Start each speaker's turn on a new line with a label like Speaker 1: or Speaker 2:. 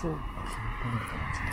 Speaker 1: そうか、そういう感じか。